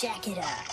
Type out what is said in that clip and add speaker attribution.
Speaker 1: Jack it up.